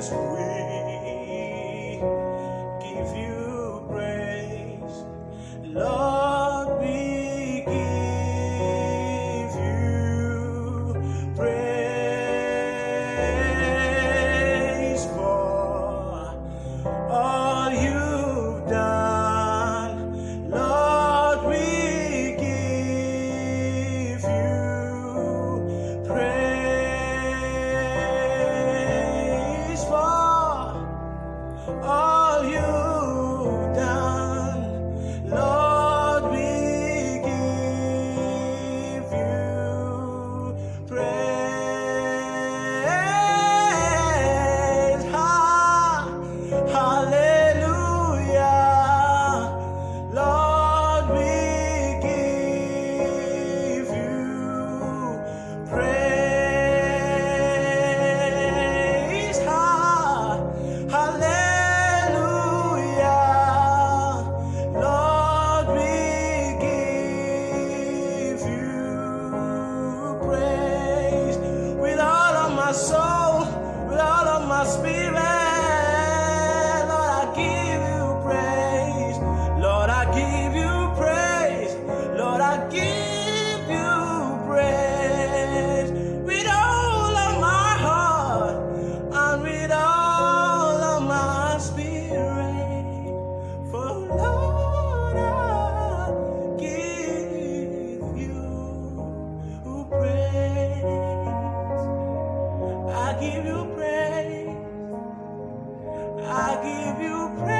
as we I give you praise. I give you praise.